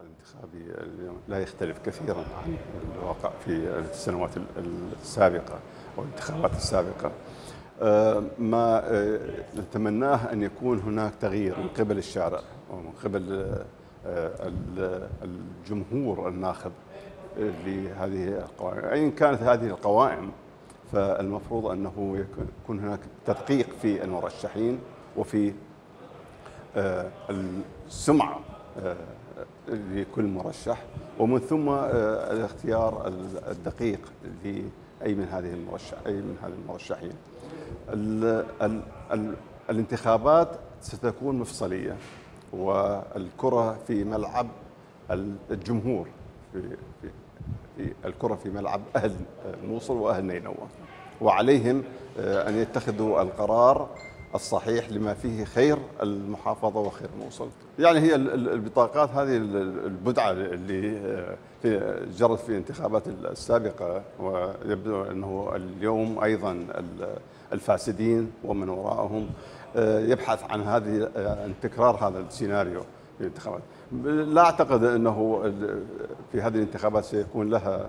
الانتخابي اليوم لا يختلف كثيرا عن الواقع في السنوات السابقة والانتخابات السابقة. آه، ما آه، نتمناه أن يكون هناك تغيير من قبل الشارع ومن قبل آه، الجمهور الناخب لهذه القوائم. أيا كانت هذه القوائم فالمفروض أنه يكون هناك تدقيق في المرشحين وفي السمعة لكل مرشح ومن ثم الاختيار الدقيق لأي من هذه المرشح أي من هذه المرشحين. ال ال ال الانتخابات ستكون مفصلية والكرة في ملعب الجمهور في, في, في الكرة في ملعب أهل الموصل وأهل نينوى. وعليهم آه، أن يتخذوا القرار الصحيح لما فيه خير المحافظة وخير الموصل يعني هي البطاقات هذه البدعة اللي آه، في جرت في الانتخابات السابقة ويبدو أنه اليوم أيضا الفاسدين ومن وراءهم آه، يبحث عن هذه آه، عن تكرار هذا السيناريو في الانتخابات. لا أعتقد أنه في هذه الانتخابات سيكون لها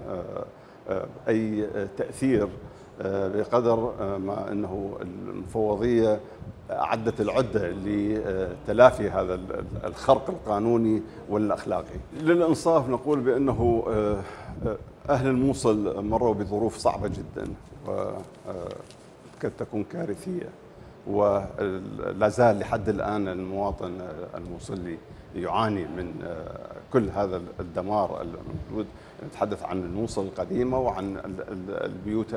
أي تأثير بقدر ما أنه المفوضية أعدت العدة لتلافي هذا الخرق القانوني والأخلاقي. للإنصاف نقول بأنه آه، آه، أهل الموصل مروا بظروف صعبة جدا وقد تكون كارثية. ولا زال لحد الآن المواطن الموصلي يعاني من آه، كل هذا الدمار الموجود. نتحدث عن الموصل القديمة وعن البيوت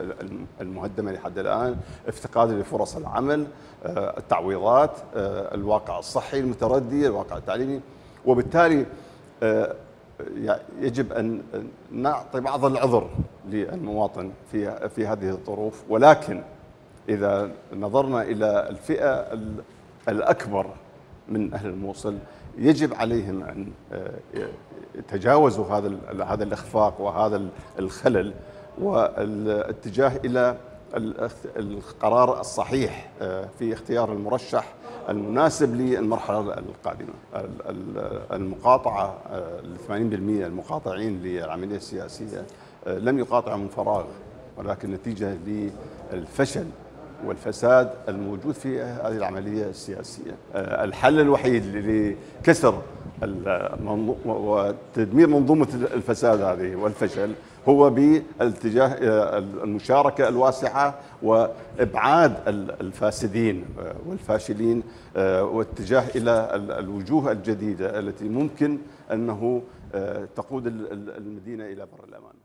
المهدمة لحد الآن افتقاد لفرص العمل آه، التعويضات آه، الواقع الصحي المتردي الواقع التعليمي. وبالتالي يجب أن نعطي بعض العذر للمواطن في في هذه الظروف. ولكن إذا نظرنا إلى الفئة الأكبر من أهل الموصل يجب عليهم أن آه، يتجاوزوا هذا هذا الإخفاق وهذا الخلل والاتجاه إلى القرار الصحيح آه، في اختيار المرشح المناسب للمرحلة القادمة المقاطعة آه، ال 80% المقاطعين للعملية السياسية لم يقاطعوا من فراغ ولكن نتيجة للفشل والفساد الموجود في هذه العملية السياسية. آه، الحل الوحيد لكسر وتدمير منظومة الفساد هذه والفشل هو بالاتجاه آه، المشاركة الواسعة وإبعاد الفاسدين آه، والفاشلين واتجاه إلى الوجوه الجديدة التي ممكن أنه تقود المدينة إلى بر الأمان.